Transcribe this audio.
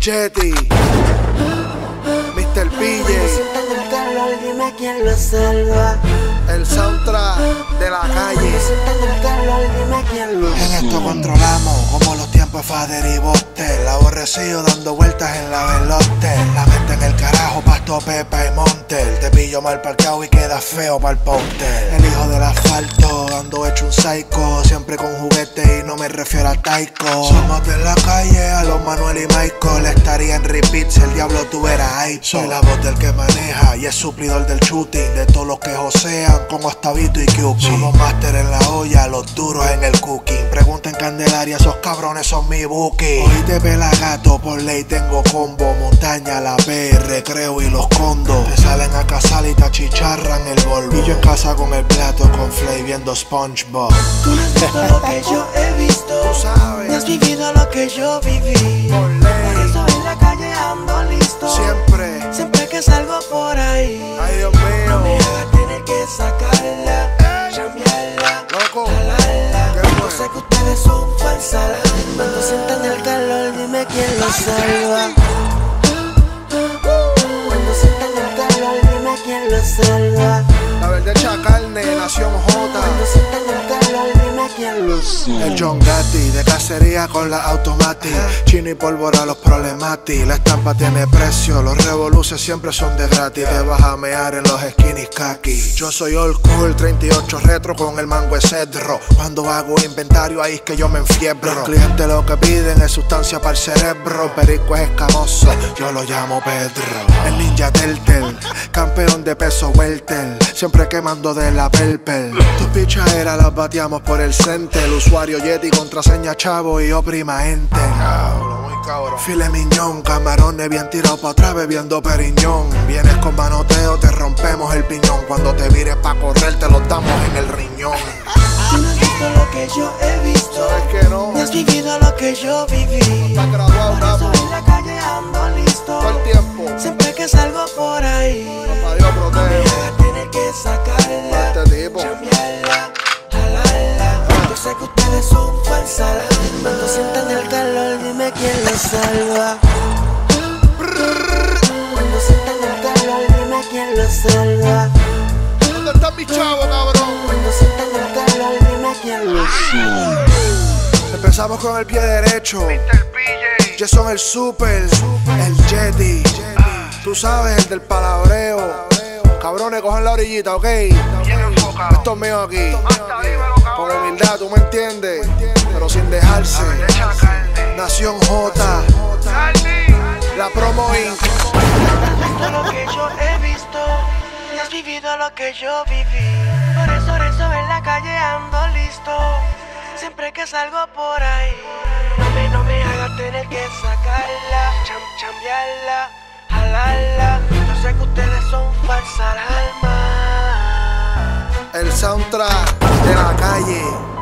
Jetty, Mr. Pilles, el el soundtrack de la calle. el En esto controlamos como los tiempos de Fader y Boster. El aborrecido dando vueltas en la velote. La mente en el carajo, pasto, pepa y Te pillo mal parqueado y queda feo para el póster. El hijo del asfalto, ando hecho un psycho. Siempre con juguete y no me refiero a taiko. Somos de la calle, a los Manuel y Michael. Estaría en repeat diablo tuviera ahí. Soy la voz del que maneja y es suplidor del shooting. De todos los que josean como Astavito y Cupid. Somos máster en la olla, los duros en el cooking. Pregunta en Candelaria, esos cabrones son mi bookie. Hoy te pela gato, por ley tengo combo. Montaña, la P, recreo y los condos. Te salen a cazar y te achicharran el polvo. Y yo en casa con el plato con Flay viendo SpongeBob. Tú no has visto lo que yo he visto. Tú sabes. No has vivido lo que yo viví. Siempre. Siempre que salgo por ahí. Ay, Dios No mío. me hagas tener que sacarla, cambiarla, Loco. jalarla. ¿Qué Yo sé que ustedes son falsas. Cuando sientan el calor, dime quién lo salva. Cuando sientan el calor, dime quién lo salva. La verdecha carne, Nación J. Cuando sientan el John Gatti de cacería con la automatic. Chino y pólvora los problemati. La estampa tiene precio, los revoluces siempre son de gratis. Te vas a mear en los skinny khaki. Yo soy old school, 38 retro con el mango de cedro. Cuando hago inventario ahí es que yo me enfiebro. Los clientes lo que piden es sustancia para el cerebro. Perico es escamoso, yo lo llamo Pedro. El ninja Teltel, campeón de peso welter. Siempre quemando de la pelpel. Tus pichaderas las bateamos por el center. El usuario Yeti, contraseña chavo y yo prima ente. File miñón, camarones bien tirados pa' atrás bebiendo periñón. Vienes con manoteo, te rompemos el piñón. Cuando te vires pa' correr, te los damos en el riñón. Tú no has visto lo que yo he visto. ¿Sabes que no? No has vivido lo que yo viví. Estás graduado, Por eso en la calle ando listo. Todo el tiempo. Siempre que salgo por ahí. Quién los salva. Cuando sientan el calor, dime quién los salva. ¿Dónde está mi chavo, cabrón? Cuando sientan el calor, dime quién los salva. Empezamos con el pie derecho. Yo son el super, el Jetty. Tú sabes, el del palabreo. Cabrones, cogen la orillita, ¿ok? Esto es mío aquí. Con humildad, ¿tú me entiendes? Pero sin dejarse. Nación J. La promo Inc. visto lo que yo he visto, no has vivido lo que yo viví. Por eso, por eso en la calle ando listo. Siempre que salgo por ahí, no me, no me hagas tener que sacarla, cham, chambearla, jalarla. Yo sé que ustedes son falsas almas. El soundtrack de la calle.